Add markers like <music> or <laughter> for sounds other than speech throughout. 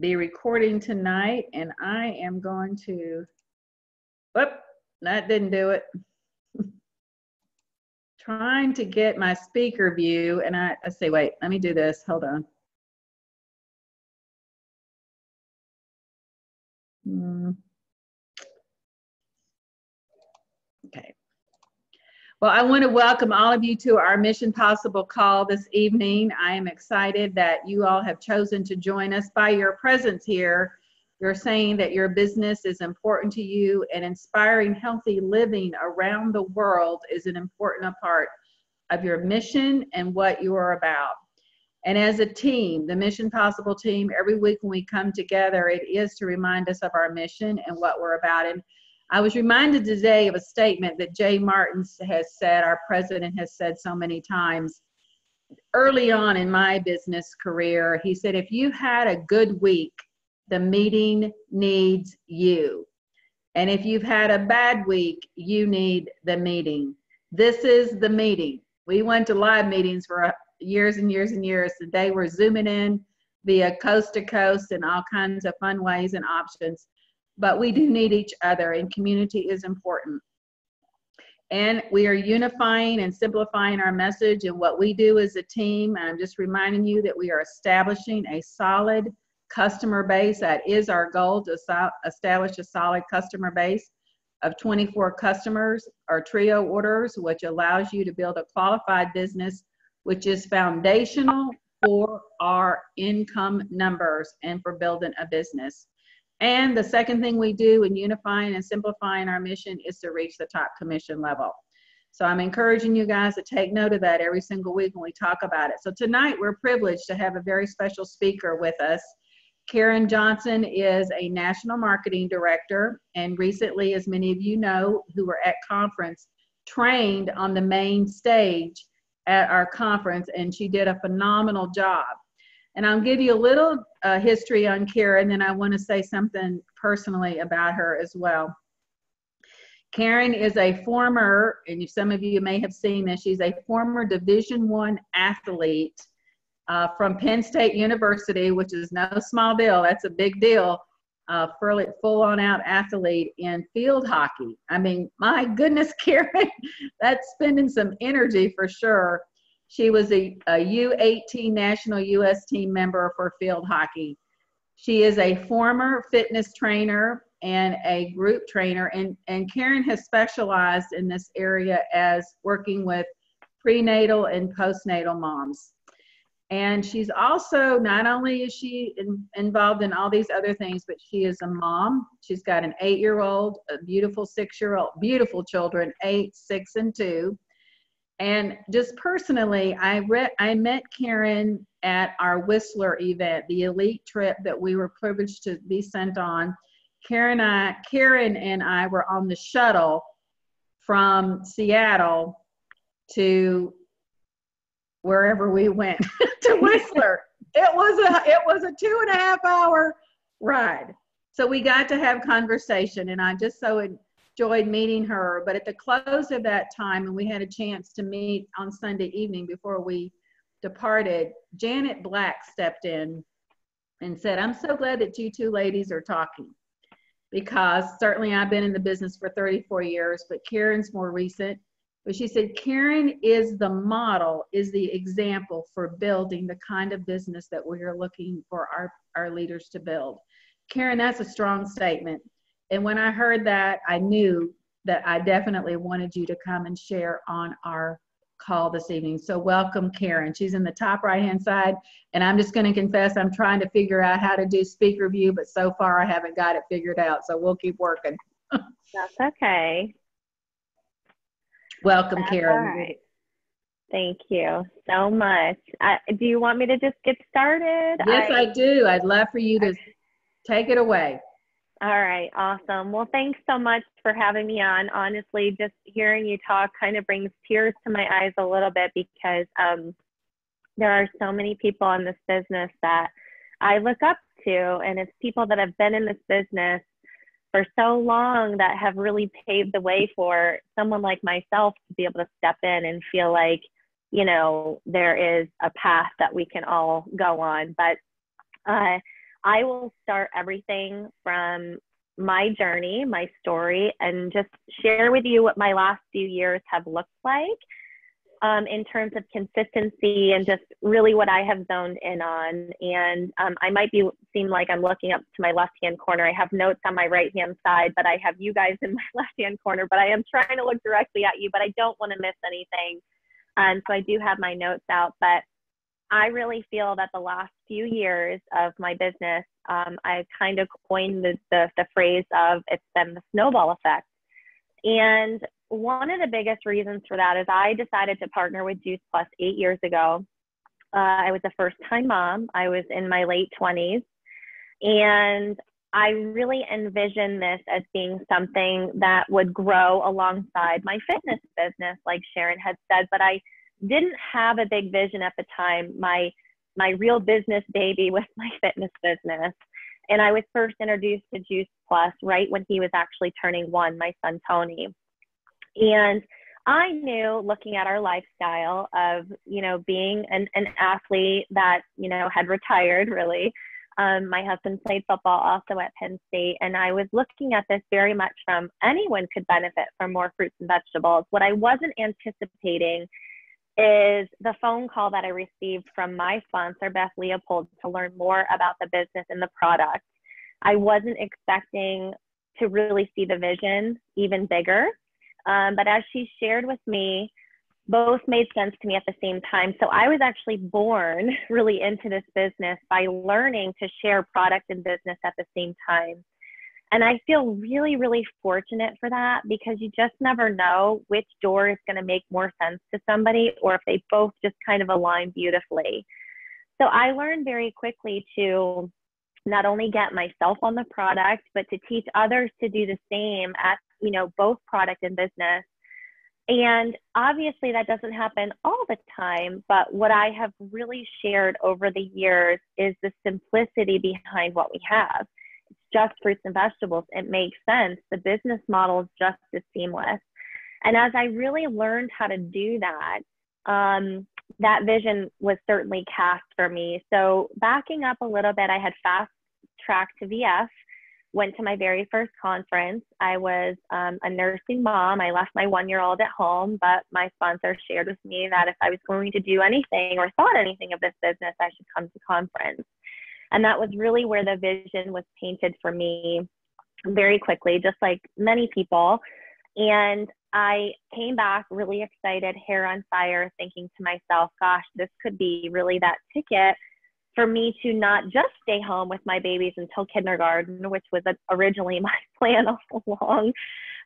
be recording tonight, and I am going to, whoop, that didn't do it. <laughs> Trying to get my speaker view, and I, I say, wait, let me do this. Hold on. Hmm. Okay. Well, I want to welcome all of you to our Mission Possible call this evening. I am excited that you all have chosen to join us by your presence here. You're saying that your business is important to you and inspiring healthy living around the world is an important part of your mission and what you are about. And as a team, the Mission Possible team, every week when we come together, it is to remind us of our mission and what we're about. And I was reminded today of a statement that Jay Martin has said, our president has said so many times. Early on in my business career, he said, if you had a good week, the meeting needs you. And if you've had a bad week, you need the meeting. This is the meeting. We went to live meetings for uh, years and years and years. Today we're zooming in via coast to coast and all kinds of fun ways and options but we do need each other and community is important. And we are unifying and simplifying our message and what we do as a team. I'm just reminding you that we are establishing a solid customer base. That is our goal to establish a solid customer base of 24 customers or trio orders, which allows you to build a qualified business, which is foundational for our income numbers and for building a business. And the second thing we do in unifying and simplifying our mission is to reach the top commission level. So I'm encouraging you guys to take note of that every single week when we talk about it. So tonight we're privileged to have a very special speaker with us. Karen Johnson is a national marketing director and recently, as many of you know who were at conference, trained on the main stage at our conference and she did a phenomenal job. And I'll give you a little uh, history on Karen, and then I want to say something personally about her as well. Karen is a former, and some of you may have seen this, she's a former Division One athlete uh, from Penn State University, which is no small deal. That's a big deal. Uh, full on out athlete in field hockey. I mean, my goodness, <laughs> Karen, that's spending some energy for sure. She was a, a U18 national U.S. team member for field hockey. She is a former fitness trainer and a group trainer, and, and Karen has specialized in this area as working with prenatal and postnatal moms. And she's also, not only is she in, involved in all these other things, but she is a mom. She's got an eight year old, a beautiful six year old, beautiful children, eight, six, and two. And just personally, I read, I met Karen at our Whistler event, the elite trip that we were privileged to be sent on. Karen, I, Karen and I were on the shuttle from Seattle to wherever we went <laughs> to Whistler. it was a it was a two and a half hour ride. So we got to have conversation, and I just so enjoyed meeting her. But at the close of that time, and we had a chance to meet on Sunday evening before we departed, Janet Black stepped in and said, I'm so glad that you two ladies are talking because certainly I've been in the business for 34 years, but Karen's more recent. But she said, Karen is the model, is the example for building the kind of business that we are looking for our, our leaders to build. Karen, that's a strong statement. And when I heard that, I knew that I definitely wanted you to come and share on our call this evening. So welcome Karen. She's in the top right hand side and I'm just going to confess I'm trying to figure out how to do speaker view but so far I haven't got it figured out. So we'll keep working. <laughs> That's okay. Welcome That's Karen. All right. Thank you so much. Uh, do you want me to just get started? Yes, I, I do. I'd love for you to take it away. All right, awesome. Well, thanks so much for having me on. Honestly, just hearing you talk kind of brings tears to my eyes a little bit because um, there are so many people in this business that I look up to, and it's people that have been in this business for so long that have really paved the way for someone like myself to be able to step in and feel like, you know, there is a path that we can all go on. But uh, I will start everything from my journey, my story, and just share with you what my last few years have looked like um, in terms of consistency and just really what I have zoned in on. And um, I might be seem like I'm looking up to my left hand corner. I have notes on my right hand side, but I have you guys in <laughs> my left hand corner. But I am trying to look directly at you, but I don't want to miss anything. And so I do have my notes out. But I really feel that the last few years of my business, um, I kind of coined the, the, the phrase of it's been the snowball effect. And one of the biggest reasons for that is I decided to partner with Juice Plus eight years ago. Uh, I was a first time mom. I was in my late 20s. And I really envisioned this as being something that would grow alongside my fitness business, like Sharon had said. But I didn't have a big vision at the time. My my real business baby was <laughs> my fitness business. And I was first introduced to Juice Plus right when he was actually turning one, my son Tony. And I knew looking at our lifestyle of, you know, being an, an athlete that, you know, had retired really. Um, my husband played football also at Penn State, and I was looking at this very much from anyone could benefit from more fruits and vegetables. What I wasn't anticipating is the phone call that I received from my sponsor, Beth Leopold, to learn more about the business and the product. I wasn't expecting to really see the vision even bigger. Um, but as she shared with me, both made sense to me at the same time. So I was actually born <laughs> really into this business by learning to share product and business at the same time. And I feel really, really fortunate for that because you just never know which door is going to make more sense to somebody or if they both just kind of align beautifully. So I learned very quickly to not only get myself on the product, but to teach others to do the same at, you know, both product and business. And obviously that doesn't happen all the time, but what I have really shared over the years is the simplicity behind what we have just fruits and vegetables, it makes sense. The business model is just as seamless. And as I really learned how to do that, um, that vision was certainly cast for me. So backing up a little bit, I had fast tracked to VF, went to my very first conference. I was um, a nursing mom. I left my one-year-old at home, but my sponsor shared with me that if I was going to do anything or thought anything of this business, I should come to conference. And that was really where the vision was painted for me very quickly, just like many people. And I came back really excited, hair on fire, thinking to myself, gosh, this could be really that ticket for me to not just stay home with my babies until kindergarten, which was originally <laughs> my plan all along,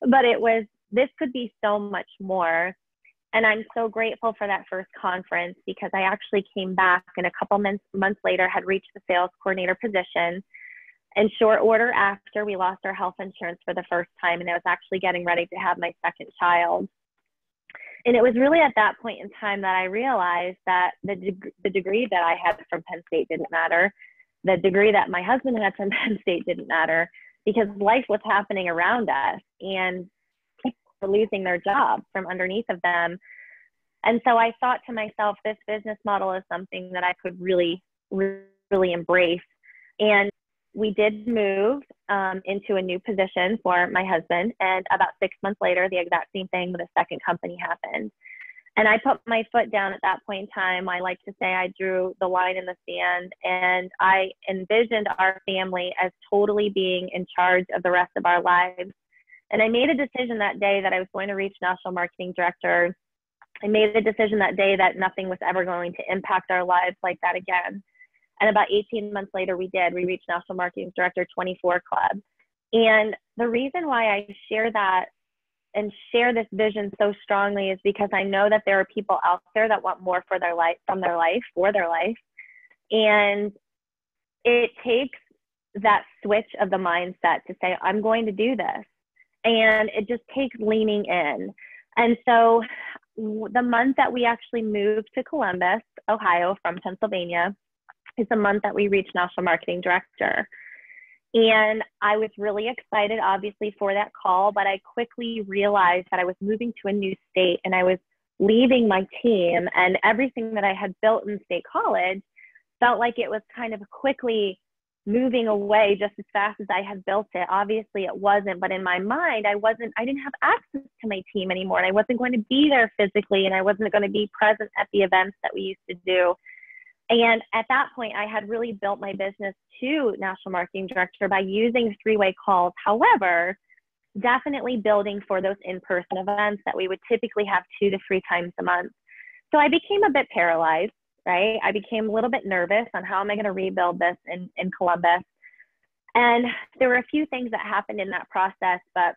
but it was this could be so much more. And I'm so grateful for that first conference because I actually came back and a couple months, months later had reached the sales coordinator position. In short order after, we lost our health insurance for the first time, and I was actually getting ready to have my second child. And it was really at that point in time that I realized that the, deg- the degree that I had from Penn State didn't matter. The degree that my husband had from <laughs> Penn State didn't matter because life was happening around us. And losing their jobs from underneath of them. And so I thought to myself, this business model is something that I could really, really embrace. And we did move um, into a new position for my husband. And about six months later, the exact same thing with a second company happened. And I put my foot down at that point in time. I like to say I drew the line in the sand and I envisioned our family as totally being in charge of the rest of our lives and I made a decision that day that I was going to reach national marketing director. I made a decision that day that nothing was ever going to impact our lives like that again. And about 18 months later, we did. We reached national marketing director 24 Club. And the reason why I share that and share this vision so strongly is because I know that there are people out there that want more for their life, from their life, for their life. And it takes that switch of the mindset to say, I'm going to do this and it just takes leaning in. And so the month that we actually moved to Columbus, Ohio from Pennsylvania is the month that we reached national marketing director. And I was really excited, obviously, for that call, but I quickly realized that I was moving to a new state and I was leaving my team and everything that I had built in State College felt like it was kind of quickly moving away just as fast as I had built it. Obviously, it wasn't, but in my mind, I wasn't, I didn't have access to my team anymore. And I wasn't going to be there physically, and I wasn't going to be present at the events that we used to do. And at that point, I had really built my business to national marketing director by using three way calls. However, definitely building for those in person events that we would typically have two to three times a month. So I became a bit paralyzed right? I became a little bit nervous on how am I going to rebuild this in, in Columbus. And there were a few things that happened in that process, but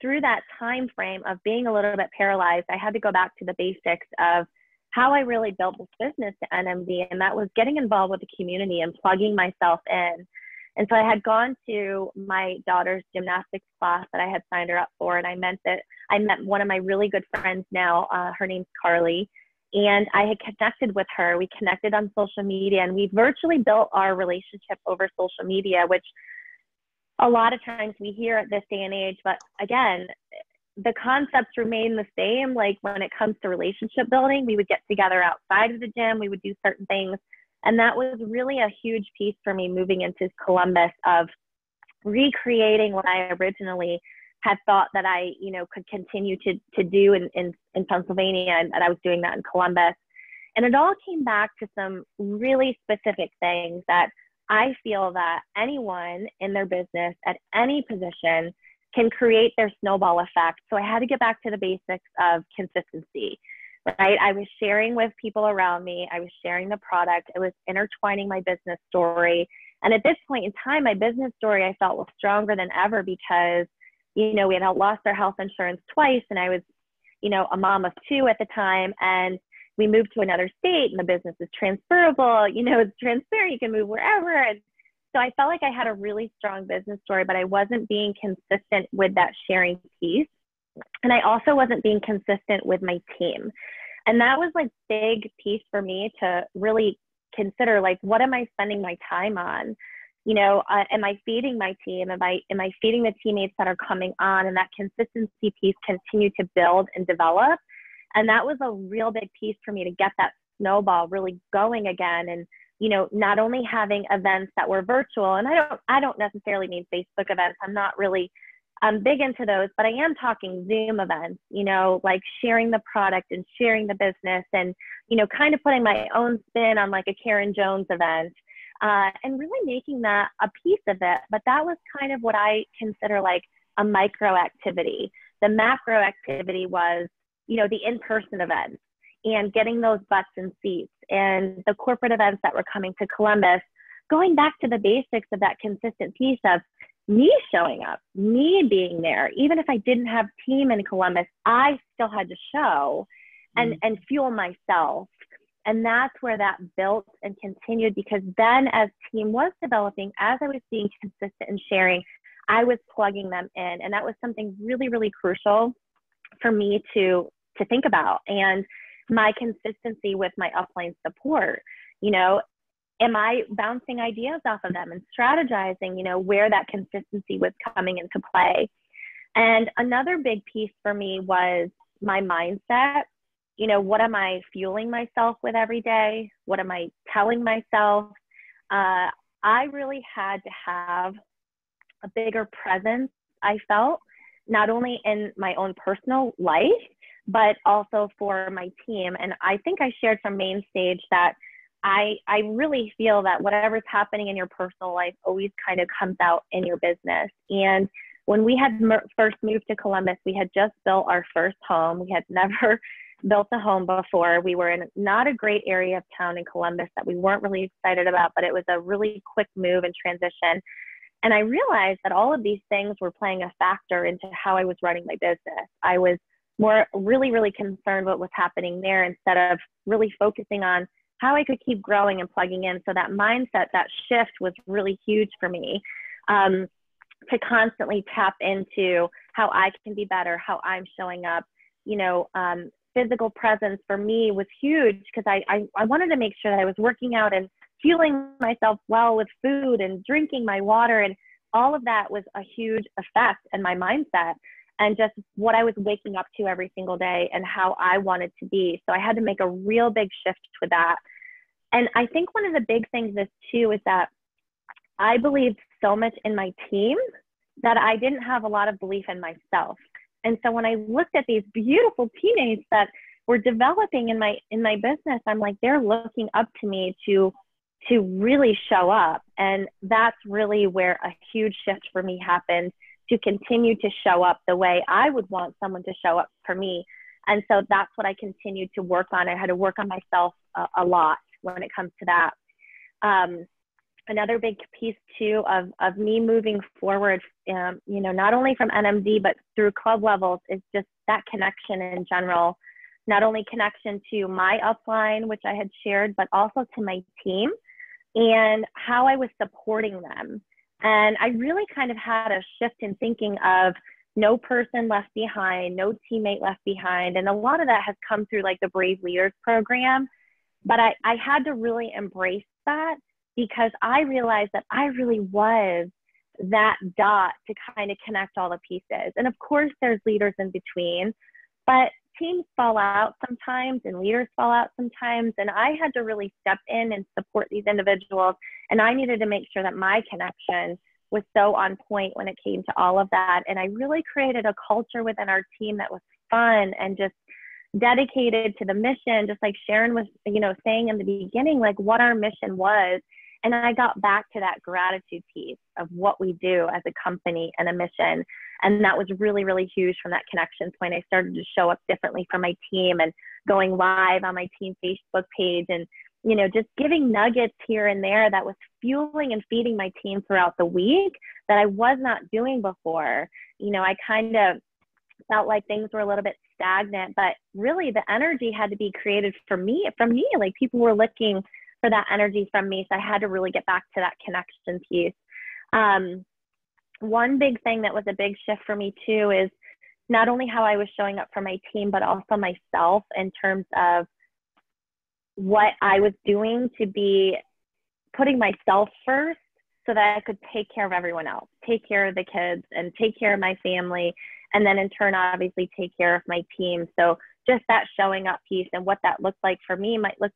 through that time frame of being a little bit paralyzed, I had to go back to the basics of how I really built this business to NMD, and that was getting involved with the community and plugging myself in. And so I had gone to my daughter's gymnastics class that I had signed her up for, and I meant that I met one of my really good friends now. Uh, her name's Carly, and I had connected with her. We connected on social media and we virtually built our relationship over social media, which a lot of times we hear at this day and age. But again, the concepts remain the same. Like when it comes to relationship building, we would get together outside of the gym, we would do certain things. And that was really a huge piece for me moving into Columbus of recreating what I originally had thought that I, you know, could continue to, to do in, in, in Pennsylvania and that I was doing that in Columbus. And it all came back to some really specific things that I feel that anyone in their business at any position can create their snowball effect. So I had to get back to the basics of consistency, right? I was sharing with people around me, I was sharing the product, I was intertwining my business story. And at this point in time, my business story I felt was stronger than ever because you know, we had lost our health insurance twice, and I was, you know, a mom of two at the time, and we moved to another state, and the business is transferable. <laughs> You know, it's transparent; you can move wherever. And so I felt like I had a really strong business story, but I wasn't being consistent with that sharing piece, and I also wasn't being consistent with my team. And that was like big piece for me to really consider like what am I spending my time on? You know, uh, am I feeding my team? Am I am I feeding the teammates that are coming on? And that consistency piece continue to build and develop. And that was a real big piece for me to get that snowball really going again. And you know, not only having events that were virtual, and I don't I don't necessarily mean Facebook events. I'm not really I'm big into those, but I am talking Zoom events, you know, like sharing the product and sharing the business and, you know, kind of putting my own spin on like a Karen Jones event uh, and really making that a piece of it. But that was kind of what I consider like a micro activity. The macro activity was, you know, the in person events and getting those butts and seats and the corporate events that were coming to Columbus, going back to the basics of that consistent piece of me showing up, me being there. Even if I didn't have team in Columbus, I still had to show and, mm. and fuel myself and that's where that built and continued because then as team was developing, as I was being consistent and sharing, I was plugging them in. And that was something really, really crucial for me to to think about. And my consistency with my upline support, you know, am I bouncing ideas off of them and strategizing, you know, where that consistency was coming into play. And another big piece for me was my mindset you know, what am I fueling myself with every day? What am I telling myself? Uh, I really had to have a bigger presence, I felt, not only in my own personal life, but also for my team. And I think I shared from main stage that I, I really feel that whatever's happening in your personal life always kind of comes out in your business. And when we had mer- first moved to Columbus, we had just built our first home. We had <laughs> never built a home before. We were in not a great area of town in Columbus that we weren't really excited about, but it was a really quick move and transition. And I realized that all of these things were playing a factor into how I was running my business. I was more really, really concerned what was happening there instead of really focusing on how I could keep growing and plugging in. So that mindset, that shift was really huge for me. Um, to constantly tap into how I can be better, how I'm showing up, you know, um, physical presence for me was huge because I, I, I wanted to make sure that I was working out and fueling myself well with food and drinking my water and all of that was a huge effect in my mindset and just what I was waking up to every single day and how I wanted to be. So I had to make a real big shift with that. And I think one of the big things is too is that I believed so much in my team that I didn't have a lot of belief in myself. And so when I looked at these beautiful teammates that were developing in my in my business, I'm like, they're looking up to me to to really show up. And that's really where a huge shift for me happened to continue to show up the way I would want someone to show up for me. And so that's what I continued to work on. I had to work on myself a, a lot when it comes to that. Um, another big piece too of, of me moving forward, um, you know, not only from NMD, but through club levels is just that connection in general, not only connection to my upline, which I had shared, but also to my team and how I was supporting them. And I really kind of had a shift in thinking of no person left behind, no teammate left behind. And a lot of that has come through like the Brave Leaders program. But I, I had to really embrace that because I realized that I really was that dot to kind of connect all the pieces. And of course, there's leaders in between, but teams fall out sometimes and leaders fall out sometimes. And I had to really step in and support these individuals. And I needed to make sure that my connection was so on point when it came to all of that. And I really created a culture within our team that was fun and just dedicated to the mission, just like Sharon was, you know, saying in the beginning, like what our mission was. And I got back to that gratitude piece of what we do as a company and a mission. And that was really, really huge from that connection point. I started to show up differently for my team and going live on my team Facebook page and, you know, just giving nuggets here and there that was fueling and feeding my team throughout the week that I was not doing before. You know, I kind of felt like things were a little bit stagnant, but really the energy had to be created for me, from me. Like people were looking for that energy from me. So I had to really get back to that connection piece. Um, one big thing that was a big shift for me too is not only how I was showing up for my team, but also myself in terms of what I was doing to be putting myself first so that I could take care of everyone else, take care of the kids and take care of my family. And then in turn, obviously take care of my team. So just that showing up piece and what that looks like for me might look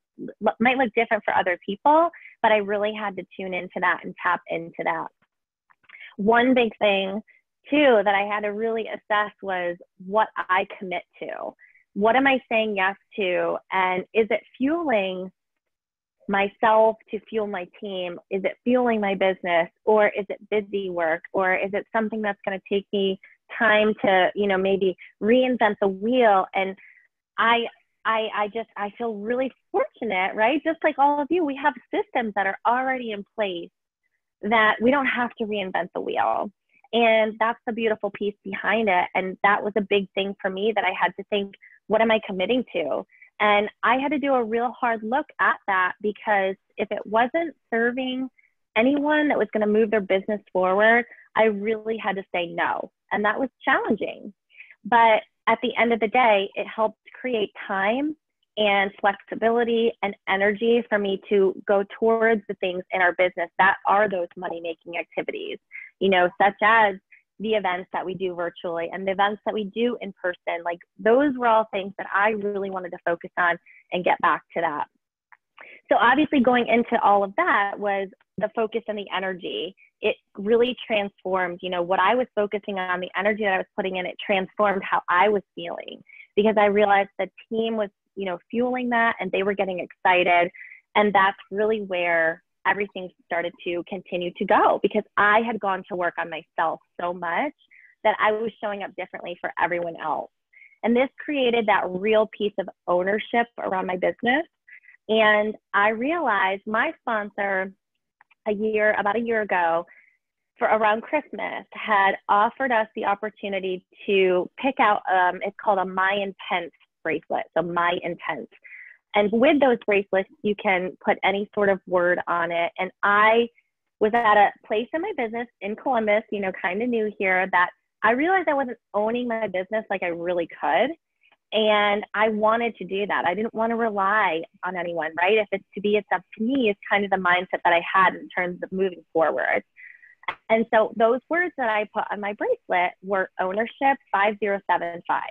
might look different for other people but i really had to tune into that and tap into that. One big thing too that i had to really assess was what i commit to. What am i saying yes to? And is it fueling myself to fuel my team? Is it fueling my business? Or is it busy work? Or is it something that's going to take me time to you know maybe reinvent the wheel and I I I just I feel really fortunate, right? Just like all of you, we have systems that are already in place that we don't have to reinvent the wheel. And that's the beautiful piece behind it. And that was a big thing for me that I had to think, what am I committing to? And I had to do a real hard look at that because if it wasn't serving anyone that was going to move their business forward, I really had to say no. And that was challenging. But at the end of the day, it helped create time and flexibility and energy for me to go towards the things in our business that are those money making activities, you know, such as the events that we do virtually and the events that we do in person. Like those were all things that I really wanted to focus on and get back to that. So obviously going into all of that was the focus and the energy it really transformed, you know, what I was focusing on, the energy that I was putting in, it transformed how I was feeling because I realized the team was, you know, fueling that and they were getting excited. And that's really where everything started to continue to go because I had gone to work on myself so much that I was showing up differently for everyone else. And this created that real piece of ownership around my business. And I realized my sponsor a year, about a year ago, for around Christmas, had offered us the opportunity to pick out, um, it's called a My Intent bracelet. So, My Intent. And with those bracelets, you can put any sort of word on it. And I was at a place in my business in Columbus, you know, kind of new here, that I realized I wasn't owning my business like I really could. And I wanted to do that. I didn't want to rely on anyone, right? If it's to be, it's up to me, is kind of the mindset that I had in terms of moving forward. And so those words that I put on my bracelet were ownership 5075.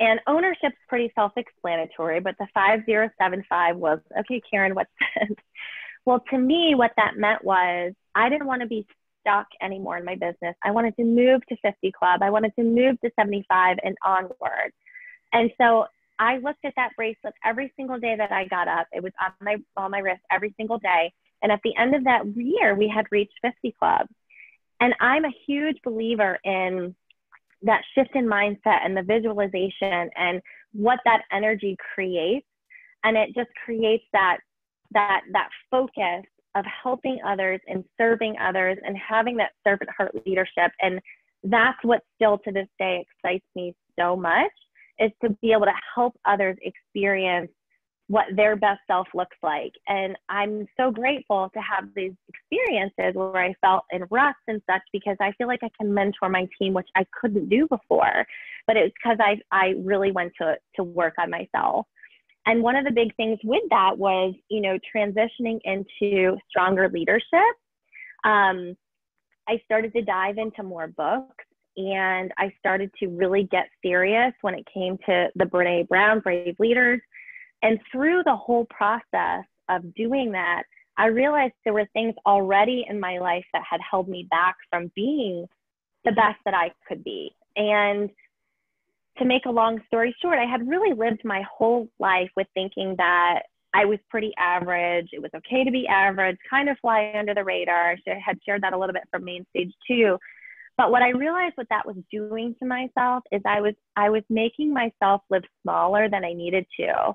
And ownership's pretty self explanatory, but the 5075 was okay, Karen, what's <laughs> this? Well, to me, what that meant was I didn't want to be stuck anymore in my business. I wanted to move to 50 Club. I wanted to move to 75 and onward. And so I looked at that bracelet every single day that I got up. It was on my on my wrist every single day. And at the end of that year, we had reached 50 Club. And I'm a huge believer in that shift in mindset and the visualization and what that energy creates. And it just creates that that that focus of helping others and serving others and having that servant heart leadership. And that's what still to this day excites me so much is to be able to help others experience what their best self looks like. And I'm so grateful to have these experiences where I felt in rust and such because I feel like I can mentor my team, which I couldn't do before. But it's because I, I really went to, to work on myself. And one of the big things with that was, you know, transitioning into stronger leadership. Um, I started to dive into more books and I started to really get serious when it came to the Brene Brown Brave Leaders. And through the whole process of doing that, I realized there were things already in my life that had held me back from being the best that I could be. And to make a long story short, I had really lived my whole life with thinking that I was pretty average. It was okay to be average, kind of fly under the radar. I had shared that a little bit from main stage too. But what I realized what that was doing to myself is I was I was making myself live smaller than I needed to.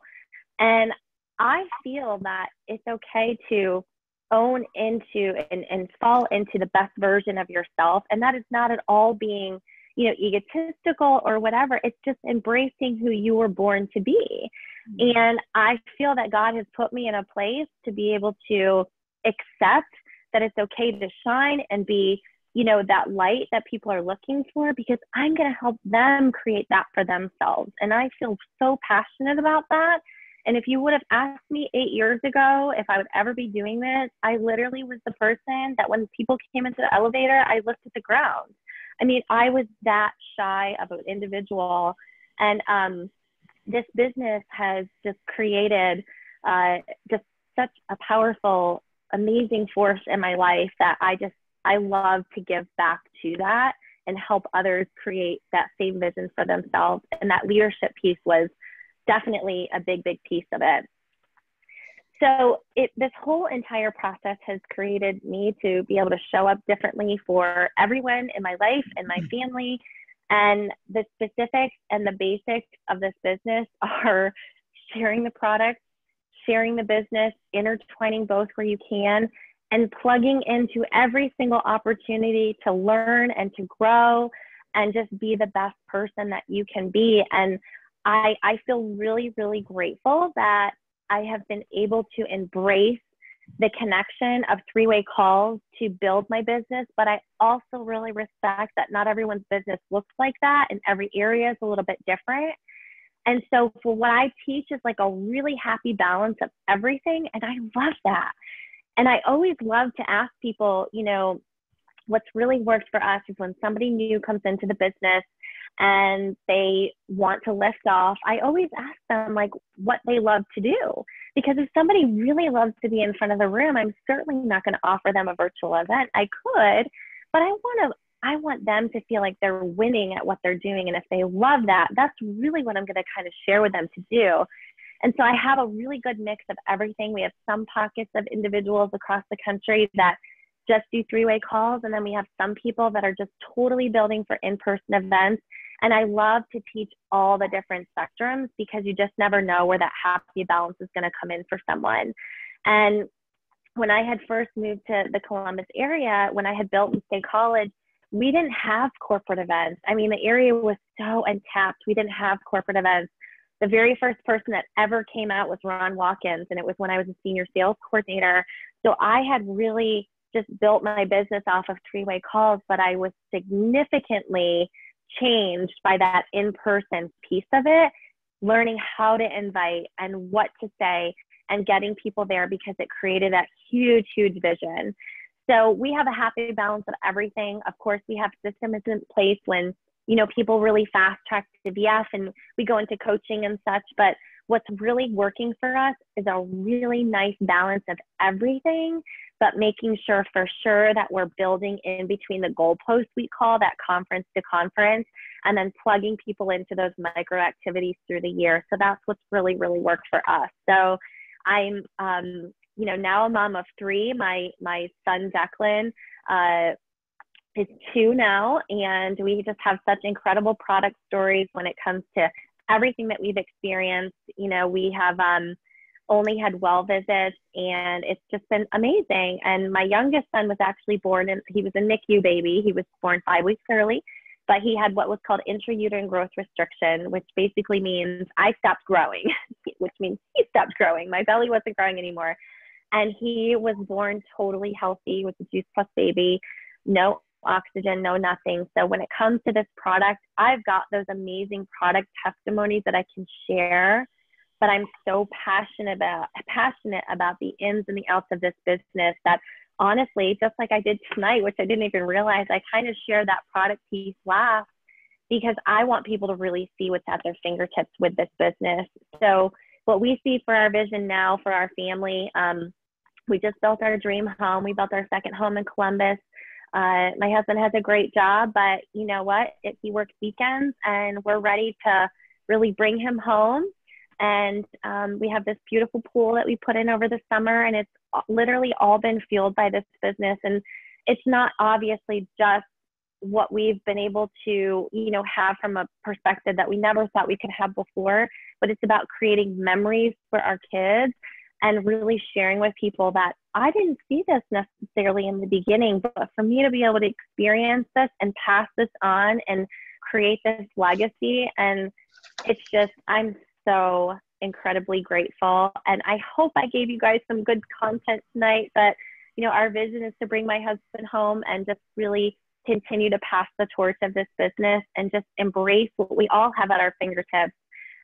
And I feel that it's okay to own into and, and fall into the best version of yourself. And that is not at all being you know, egotistical or whatever. It's just embracing who you were born to be. Mm-hmm. And I feel that God has put me in a place to be able to accept that it's okay to shine and be, you know, that light that people are looking for because I'm going to help them create that for themselves. And I feel so passionate about that. And if you would have asked me eight years ago if I would ever be doing this, I literally was the person that when people came into the elevator, I looked at the ground. I mean, I was that shy of an individual. And um, this business has just created uh, just such a powerful, amazing force in my life that I just, I love to give back to that and help others create that same vision for themselves. And that leadership piece was definitely a big, big piece of it so it, this whole entire process has created me to be able to show up differently for everyone in my life and my mm-hmm. family. And the specifics and the basics of this business <laughs> are sharing the product, sharing the business, intertwining both where you can, and plugging into every single opportunity to learn and to grow and just be the best person that you can be. And I, I feel really, really grateful that I have been able to embrace the connection of three way calls to build my business, but I also really respect that not everyone's business looks like that and every area is a little bit different. And so, for what I teach is like a really happy balance of everything. And I love that. And I always love to ask people, you know, what's really worked for us is when somebody new comes into the business and they want to lift off, I always ask them like what they love to do. Because if somebody really loves to be in front of the room, I'm certainly not going to offer them a virtual event. I could, but I want to I want them to feel like they're winning at what they're doing. And if they love that, that's really what I'm going to kind of share with them to do. And so I have a really good mix of everything. We have some pockets of individuals across the country that just do three way calls. And then we have some people that are just totally building for in person events. And I love to teach all the different spectrums because you just never know where that happy balance is going to come in for someone. And when I had first moved to the Columbus area, when I had Bilton State College, we didn't have corporate events. I mean, the area was so untapped. We didn't have corporate events. The very first person that ever came out was Ron Watkins, and it was when I was a senior sales coordinator. So I had really just built my business off of three way calls, but I was significantly changed by that in person piece of it, learning how to invite and what to say and getting people there because it created that huge, huge vision. So we have a happy balance of everything. Of course, we have systems in place when you know people really fast track to VF and we go into coaching and such. But what's really working for us is a really nice balance of everything, but making sure for sure that we're building in between the goalposts we call that conference to conference, and then plugging people into those micro activities through the year. So that's what's really, really worked for us. So I'm, um, you know, now a mom of three. My my son Declan uh, is two now, and we just have such incredible product stories when it comes to everything that we've experienced. You know, we have um, only had well visits, and it's just been amazing. And my youngest son was actually born, and he was a NICU baby. He was born five weeks early, but he had what was called intrauterine growth restriction, which basically means I stopped growing, <laughs> which means he stopped growing. My belly wasn't growing anymore. And he was born totally healthy with a Juice Plus baby, no oxygen, no nothing. So when it comes to this product, I've got those amazing product testimonies that I can share. But I'm so passionate about passionate about the ins and the outs of this business that honestly, just like I did tonight, which I didn't even realize, I kind of share that product piece last because I want people to really see what's at their fingertips with this business. So what we see for our vision now for our family, um, we just built our dream home. We built our second home in Columbus. Uh, my husband has a great job, but you know what? It, he works weekends, and we're ready to really bring him home. And um, we have this beautiful pool that we put in over the summer, and it's literally all been fueled by this business. And it's not obviously just what we've been able to, you know, have from a perspective that we never thought we could have before, but it's about creating memories for our kids and really sharing with people that I didn't see this necessarily in the beginning, but for me to be able to experience this and pass this on and create this legacy, and it's just, I'm so incredibly grateful. And I hope I gave you guys some good content tonight. But, you know, our vision is to bring my husband home and just really continue to pass the torch of this business and just embrace what we all have at our fingertips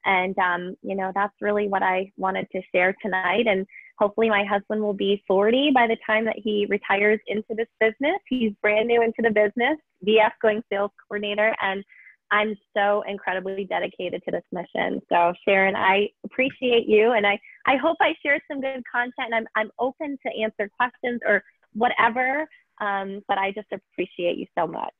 and, um, you know, that's really what I wanted to share tonight. And hopefully my husband will be 40 by the time that he retires into this business. He's brand new into the business, VF going sales coordinator. And I'm so incredibly dedicated to this mission. So Sharon, I appreciate you. And I, I hope I shared some good content. I'm, I'm open to answer questions or whatever. Um, but I just appreciate you so much.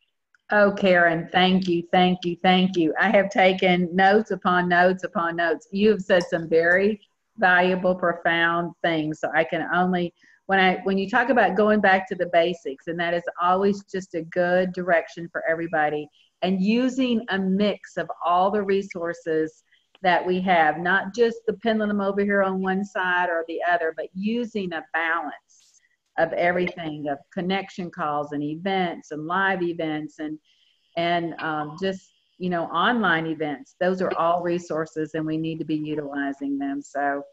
Oh, Karen, thank you, thank you, thank you. I have taken notes upon notes upon notes. You have said some very valuable, profound things. So I can only when I when you talk about going back to the basics, and that is always just a good direction for everybody, and using a mix of all the resources that we have, not just the pendulum over here on one side or the other, but using a balance of everything of connection calls and events and live events and and um, just you know online events. Those are all resources and we need to be utilizing them. So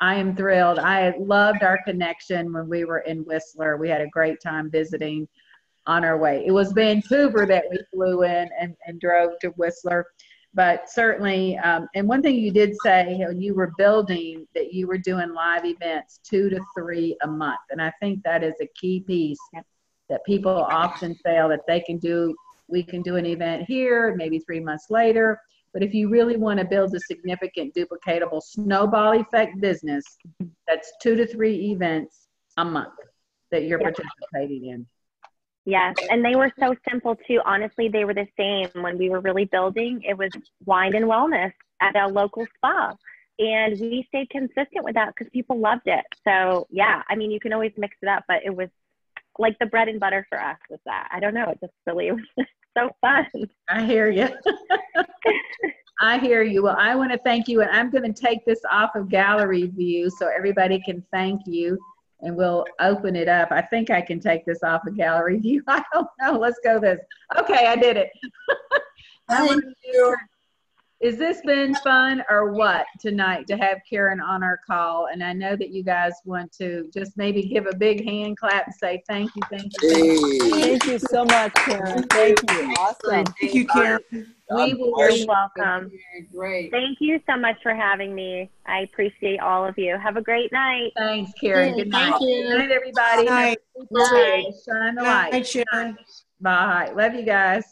i am thrilled. I loved our connection when we were in Whistler. We had a great time visiting on our way it was Vancouver that we flew in and, and drove to Whistler but certainly, um, and one thing you did say when you were building that you were doing live events two to three a month. And I think that is a key piece that people often fail that they can do. We can do an event here, maybe three months later. But if you really want to build a significant duplicatable snowball effect business, that's two to three events a month that you're participating in. Yes, and they were so simple too. Honestly, they were the same when we were really building. It was wine and wellness at a local spa. And we stayed consistent with that because people loved it. So, yeah, I mean, you can always mix it up, but it was like the bread and butter for us was that. I don't know. It just really <laughs> was so fun. I hear you. <laughs> I hear you. Well, I want to thank you. And I'm going to take this off of gallery view so everybody can thank you and we'll open it up. I think I can take this off of gallery view. <laughs> I don't know. Let's go this. Okay, I did it. <laughs> Thank you. Is this been fun or what tonight to have Karen on our call? And I know that you guys want to just maybe give a big hand clap and say thank you, thank you. Hey. Thank you so much, Karen. Thank you. Awesome. Thank you, Karen. We will You're welcome. Great. Thank you so much for having me. I appreciate all of you. Have a great night. Thanks, Karen. Good night. Thank you. Good night, everybody. Night. Night. Shine the Night, light. Sharon. Bye. Love you guys.